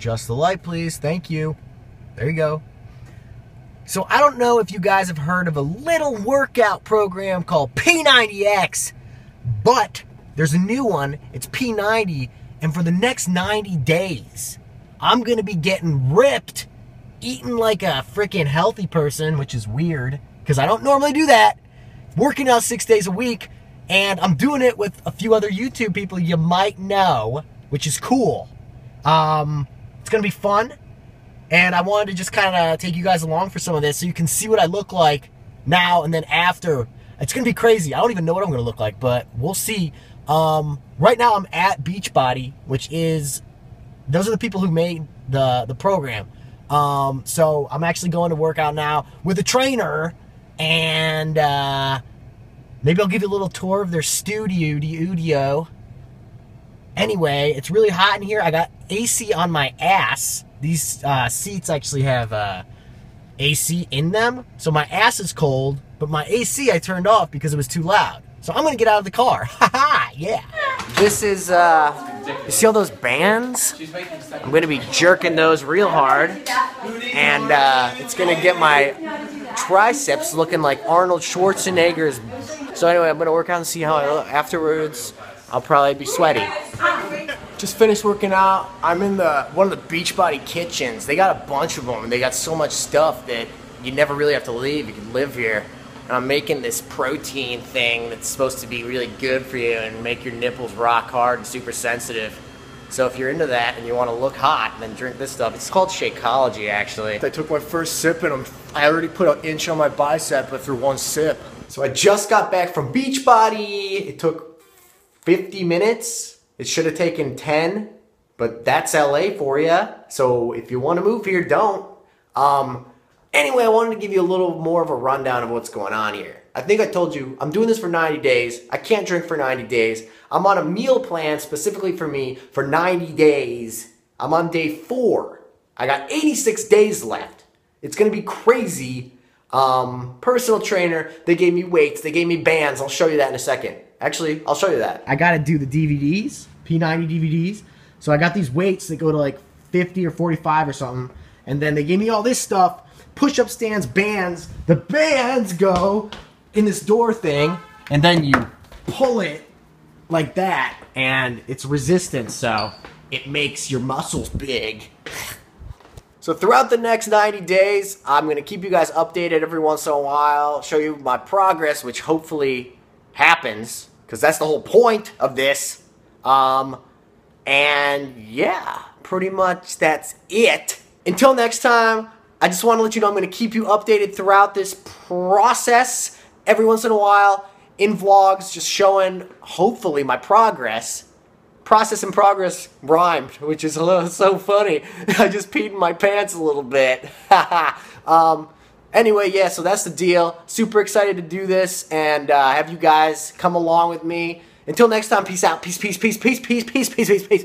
Just the light, please. Thank you. There you go. So I don't know if you guys have heard of a little workout program called P90X, but there's a new one. It's P90, and for the next 90 days, I'm gonna be getting ripped, eating like a freaking healthy person, which is weird because I don't normally do that. Working out six days a week, and I'm doing it with a few other YouTube people you might know, which is cool. Um, it's gonna be fun, and I wanted to just kind of take you guys along for some of this so you can see what I look like now and then after. It's gonna be crazy. I don't even know what I'm gonna look like, but we'll see. Um, right now I'm at Beachbody, which is those are the people who made the the program. Um, so I'm actually going to work out now with a trainer, and uh, maybe I'll give you a little tour of their studio. studio. Anyway, it's really hot in here. I got AC on my ass. These uh, seats actually have uh, AC in them, so my ass is cold, but my AC I turned off because it was too loud. So I'm gonna get out of the car. Haha, yeah. This is, uh, you see all those bands? I'm gonna be jerking those real hard. And uh, it's gonna get my triceps looking like Arnold Schwarzenegger's. So anyway, I'm gonna work out and see how I look afterwards. I'll probably be sweaty. Just finished working out. I'm in the one of the Beachbody kitchens. They got a bunch of them, and they got so much stuff that you never really have to leave. You can live here. And I'm making this protein thing that's supposed to be really good for you and make your nipples rock hard and super sensitive. So if you're into that and you want to look hot, then drink this stuff. It's called Shakeology, actually. I took my first sip and I'm, I already put an inch on my bicep but through one sip. So I just got back from Beachbody. It took 50 minutes. It should have taken 10, but that's LA for you. So if you want to move here, don't. Um, anyway, I wanted to give you a little more of a rundown of what's going on here. I think I told you I'm doing this for 90 days. I can't drink for 90 days. I'm on a meal plan specifically for me for 90 days. I'm on day four. I got 86 days left. It's gonna be crazy. Um, personal trainer, they gave me weights, they gave me bands. I'll show you that in a second. Actually, I'll show you that. I gotta do the DVDs, P90 DVDs. So I got these weights that go to like 50 or 45 or something. And then they gave me all this stuff push-up stands, bands. The bands go in this door thing, and then you pull it like that, and it's resistance, so it makes your muscles big. So throughout the next 90 days, I'm going to keep you guys updated every once in a while, show you my progress, which hopefully happens, because that's the whole point of this. Um, and yeah, pretty much that's it. Until next time, I just want to let you know I'm going to keep you updated throughout this process every once in a while in vlogs, just showing hopefully my progress. Process and progress rhymed, which is little, so funny. I just peed in my pants a little bit. um, anyway, yeah, so that's the deal. Super excited to do this and uh, have you guys come along with me. Until next time, peace out. Peace, peace, peace, peace, peace, peace, peace, peace, peace.